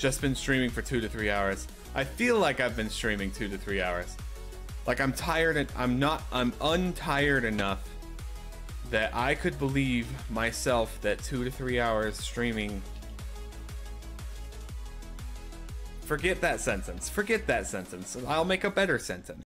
just been streaming for two to three hours. I feel like I've been streaming two to three hours. Like I'm tired and I'm not, I'm untired enough that I could believe myself that two to three hours streaming. Forget that sentence. Forget that sentence. I'll make a better sentence.